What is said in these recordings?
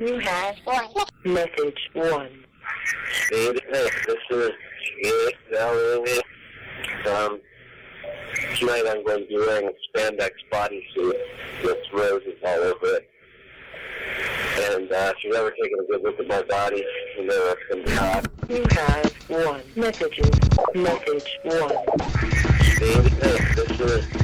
You have one. Message one. Steve, this is Jake Valley. Um, tonight I'm going to be wearing a spandex bodysuit with roses all over it. And uh, if you've ever taken a good look at my body, you know it's going to be hot. You have one. Messages. Message one. Hey, this is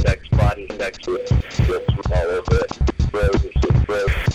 spandex body with with all over it. Roses roses.